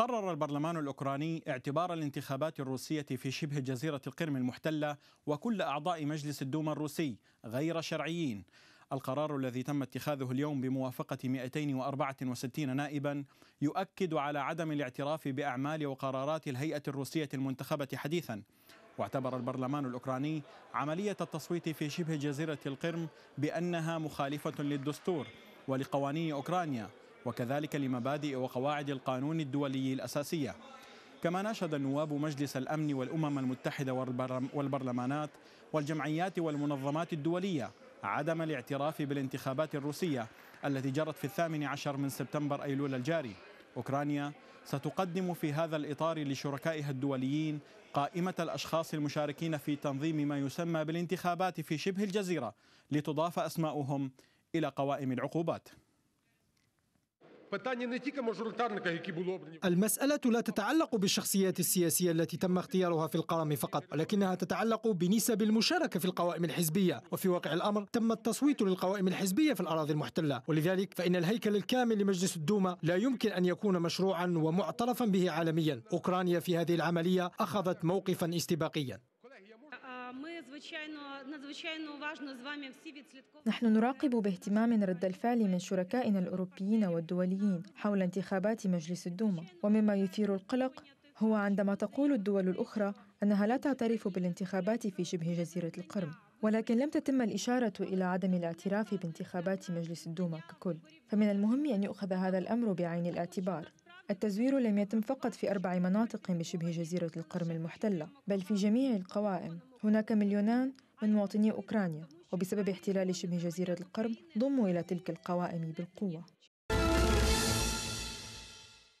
قرر البرلمان الأوكراني اعتبار الانتخابات الروسية في شبه جزيرة القرم المحتلة وكل أعضاء مجلس الدوما الروسي غير شرعيين. القرار الذي تم اتخاذه اليوم بموافقة 264 نائبا يؤكد على عدم الاعتراف بأعمال وقرارات الهيئة الروسية المنتخبة حديثا. واعتبر البرلمان الأوكراني عملية التصويت في شبه جزيرة القرم بأنها مخالفة للدستور ولقوانين أوكرانيا. وكذلك لمبادئ وقواعد القانون الدولي الأساسية. كما ناشد النواب مجلس الأمن والأمم المتحدة والبرلمانات والجمعيات والمنظمات الدولية عدم الاعتراف بالانتخابات الروسية التي جرت في الثامن عشر من سبتمبر أيلول الجاري. أوكرانيا ستقدم في هذا الإطار لشركائها الدوليين قائمة الأشخاص المشاركين في تنظيم ما يسمى بالانتخابات في شبه الجزيرة لتضاف أسماؤهم إلى قوائم العقوبات. المسألة لا تتعلق بالشخصيات السياسية التي تم اختيارها في القرم فقط ولكنها تتعلق بنسب المشاركة في القوائم الحزبية. وفي واقع الأمر تم التصويت للقوائم الحزبية في الأراضي المحتلة. ولذلك فإن الهيكل الكامل لمجلس الدوما لا يمكن أن يكون مشروعا ومعترفا به عالميا. أوكرانيا في هذه العملية أخذت موقفا استباقيا. نحن نراقب باهتمام رد الفعل من شركائنا الأوروبيين والدوليين حول انتخابات مجلس الدوما ومما يثير القلق هو عندما تقول الدول الأخرى أنها لا تعترف بالانتخابات في شبه جزيرة القرم. ولكن لم تتم الإشارة إلى عدم الاعتراف بانتخابات مجلس الدوما ككل. فمن المهم أن يؤخذ هذا الأمر بعين الاعتبار. التزوير لم يتم فقط في أربع مناطق بشبه جزيرة القرم المحتلة بل في جميع القوائم. هناك مليونان من مواطني أوكرانيا وبسبب احتلال شبه جزيرة القرم ضموا إلى تلك القوائم بالقوة.